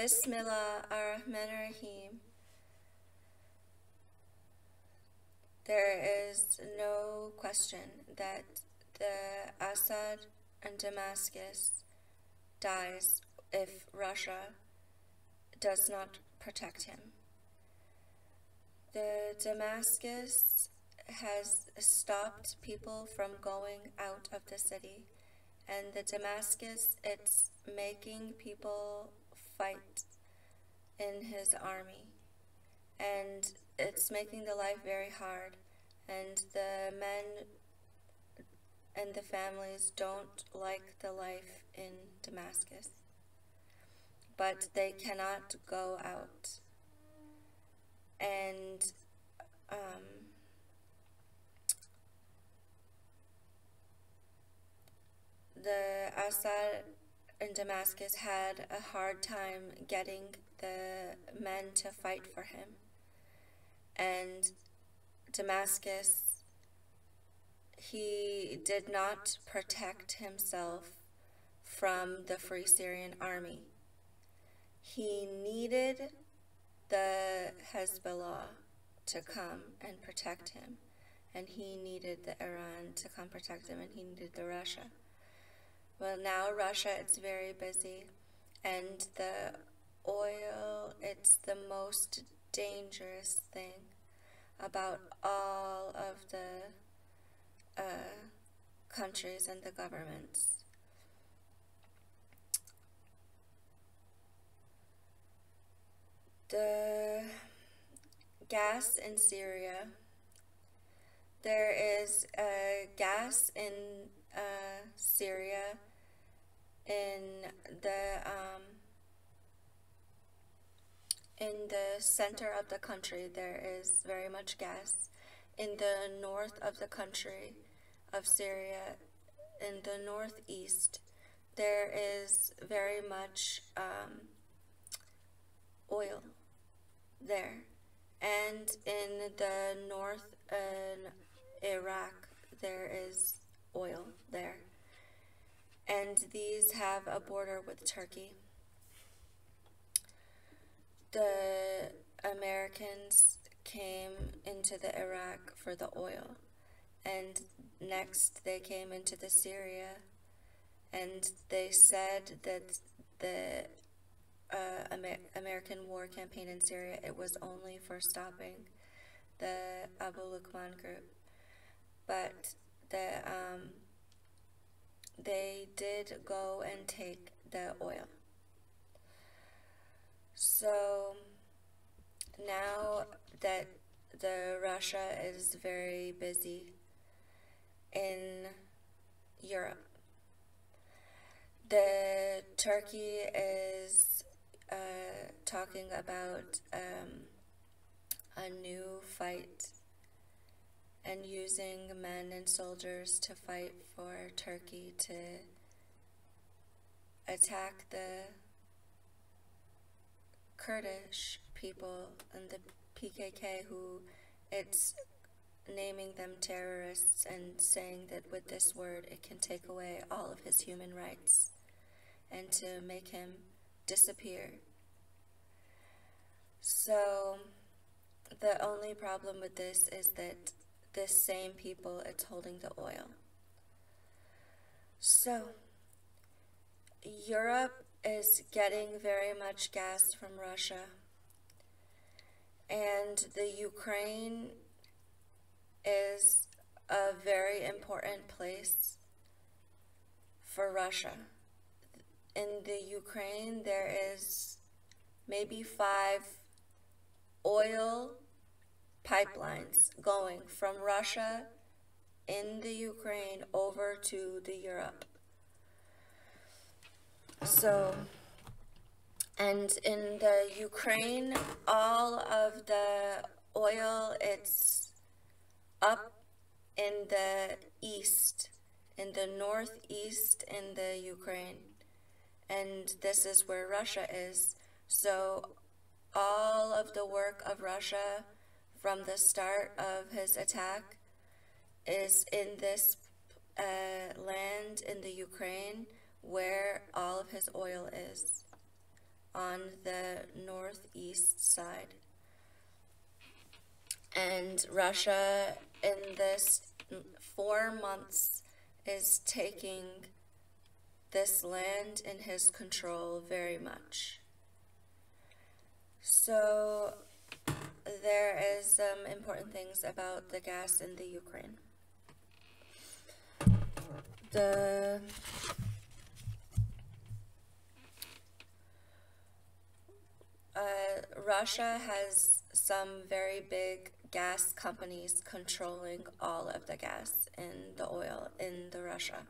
Bismillah ar-Rahman ar-Rahim. There is no question that the Assad and Damascus dies if Russia does not protect him. The Damascus has stopped people from going out of the city, and the Damascus it's making people fight in his army, and it's making the life very hard, and the men and the families don't like the life in Damascus. But they cannot go out. And um, the Assad in Damascus had a hard time getting the men to fight for him. And Damascus he did not protect himself from the Free Syrian Army. He needed the Hezbollah to come and protect him, and he needed the Iran to come protect him, and he needed the Russia. Well, now Russia, it's very busy, and the oil, it's the most dangerous thing about all of the uh, countries and the governments. The gas in Syria. There is uh, gas in uh, Syria in the um, in the center of the country. There is very much gas. In the north of the country, of Syria in the northeast, there is very much um, oil there. And in the north in Iraq, there is oil there. And these have a border with Turkey. The Americans came into the Iraq for the oil and next they came into the Syria and they said that the uh, Amer American war campaign in Syria, it was only for stopping the Abu Luqman group. But the, um, they did go and take the oil. So now that the Russia is very busy in Europe. The Turkey is uh, talking about um, a new fight and using men and soldiers to fight for Turkey to attack the Kurdish people and the PKK who it's naming them terrorists and saying that with this word it can take away all of his human rights and to make him disappear. So the only problem with this is that this same people it's holding the oil. So Europe is getting very much gas from Russia and the Ukraine is a very important place for Russia. In the Ukraine, there is maybe five oil pipelines going from Russia in the Ukraine over to the Europe. So, and in the Ukraine, all of the oil, it's up in the east, in the northeast in the Ukraine. And this is where Russia is. So all of the work of Russia from the start of his attack is in this uh, land in the Ukraine where all of his oil is. on the northeast side. And Russia, in this four months, is taking this land in his control very much. So, there is some important things about the gas in the Ukraine. The uh, Russia has some very big gas companies controlling all of the gas and the oil in the Russia.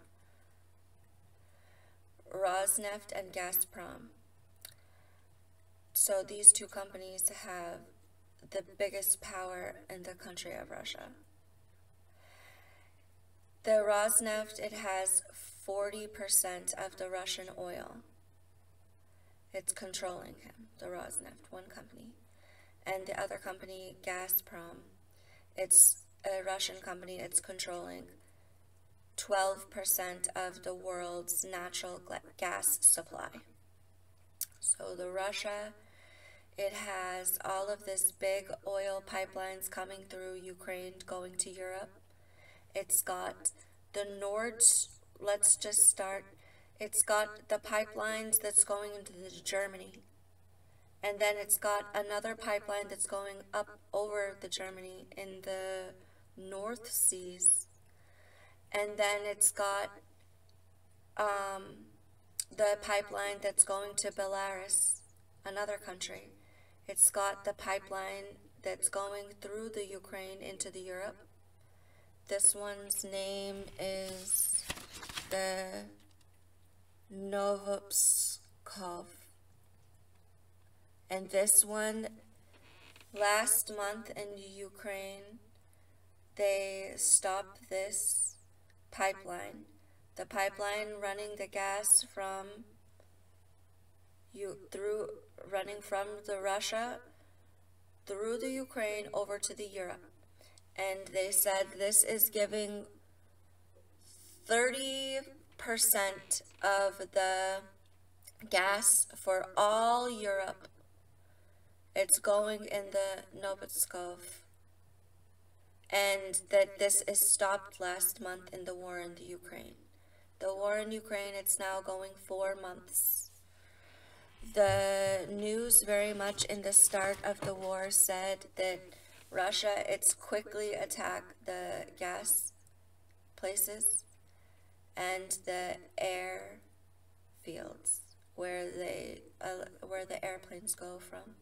Rosneft and Gazprom. So these two companies have the biggest power in the country of Russia. The Rosneft, it has 40% of the Russian oil. It's controlling him, the Rosneft, one company. And the other company, Gazprom, it's a Russian company, it's controlling 12% of the world's natural gas supply. So the Russia, it has all of this big oil pipelines coming through Ukraine going to Europe. It's got the Nord, let's just start, it's got the pipelines that's going into Germany. And then it's got another pipeline that's going up over the Germany in the North Seas and then it's got um, the pipeline that's going to Belarus, another country. It's got the pipeline that's going through the Ukraine into the Europe. This one's name is the Novopskov. And this one, last month in Ukraine, they stopped this pipeline. The pipeline running the gas from you through running from the Russia through the Ukraine over to the Europe. And they said this is giving 30% of the gas for all Europe. It's going in the Novopskov and that this is stopped last month in the war in the Ukraine. The war in Ukraine, it's now going four months. The news very much in the start of the war said that Russia, it's quickly attack the gas places and the air fields where they uh, where the airplanes go from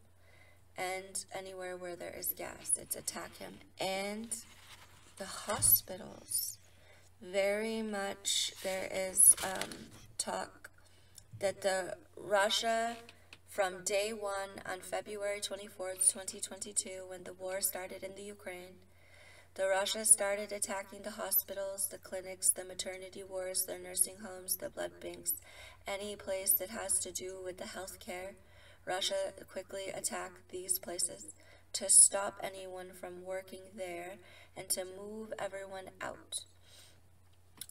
and anywhere where there is gas. It's attack him. And the hospitals. Very much there is um, talk that the Russia from day one on February 24th, 2022, when the war started in the Ukraine, the Russia started attacking the hospitals, the clinics, the maternity wards, the nursing homes, the blood banks, any place that has to do with the health care Russia quickly attacked these places to stop anyone from working there and to move everyone out.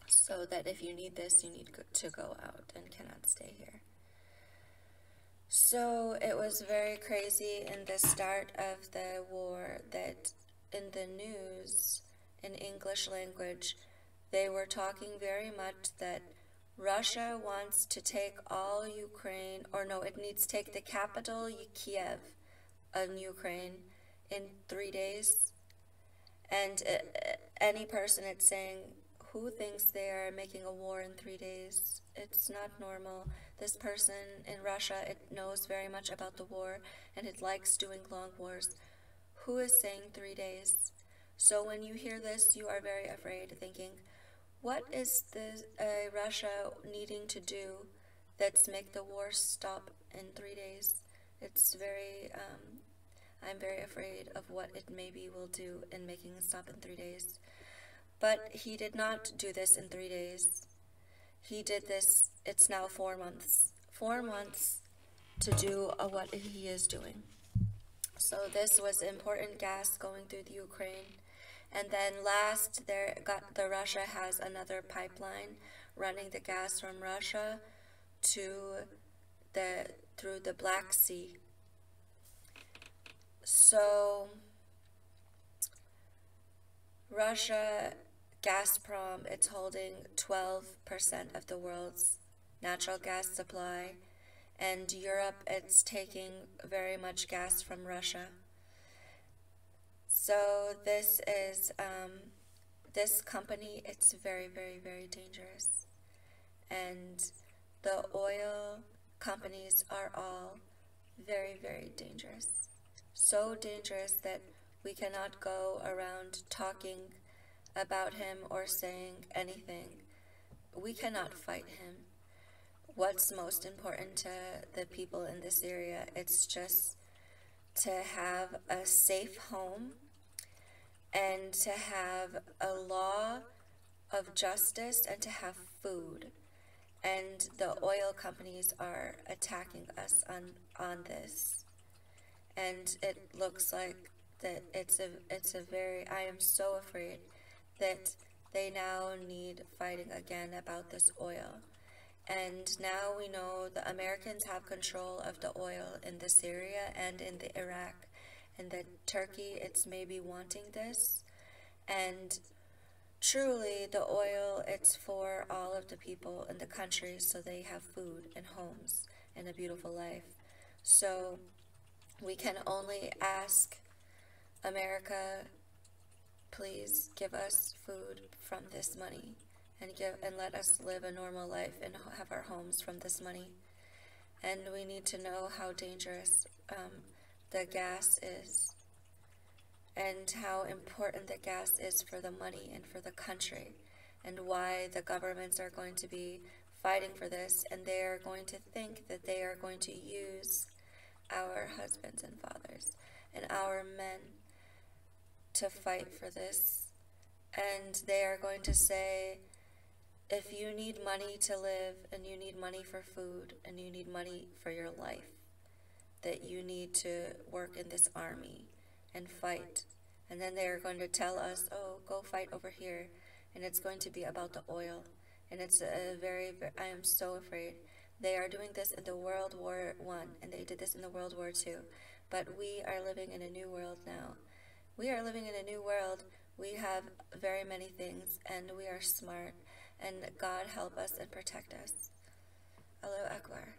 So that if you need this, you need to go out and cannot stay here. So it was very crazy in the start of the war that in the news, in English language, they were talking very much that Russia wants to take all Ukraine, or no, it needs to take the capital, Kiev, of Ukraine in three days. And uh, any person it's saying, who thinks they are making a war in three days? It's not normal. This person in Russia, it knows very much about the war, and it likes doing long wars. Who is saying three days? So when you hear this, you are very afraid, thinking, what is the uh, Russia needing to do that's make the war stop in three days? It's very, um, I'm very afraid of what it maybe will do in making it stop in three days. But he did not do this in three days. He did this, it's now four months. Four months to do uh, what he is doing. So this was important gas going through the Ukraine. And then last, there got the Russia has another pipeline running the gas from Russia to the through the Black Sea. So, Russia, Gazprom, it's holding 12% of the world's natural gas supply, and Europe, it's taking very much gas from Russia. So, this is um, this company, it's very, very, very dangerous. And the oil companies are all very, very dangerous. So dangerous that we cannot go around talking about him or saying anything. We cannot fight him. What's most important to the people in this area? It's just to have a safe home and to have a law of justice and to have food and the oil companies are attacking us on on this and it looks like that it's a it's a very I am so afraid that they now need fighting again about this oil and now we know the Americans have control of the oil in the Syria and in the Iraq and that Turkey it's maybe wanting this and Truly, the oil, it's for all of the people in the country so they have food and homes and a beautiful life. So we can only ask America, please give us food from this money and give and let us live a normal life and have our homes from this money. And we need to know how dangerous um, the gas is and how important the gas is for the money and for the country, and why the governments are going to be fighting for this, and they are going to think that they are going to use our husbands and fathers and our men to fight for this. And they are going to say, if you need money to live, and you need money for food, and you need money for your life, that you need to work in this army and fight. And then they are going to tell us, oh, go fight over here. And it's going to be about the oil. And it's a very, I am so afraid. They are doing this in the World War One, and they did this in the World War Two. But we are living in a new world now. We are living in a new world. We have very many things, and we are smart. And God help us and protect us. Allahu Akbar.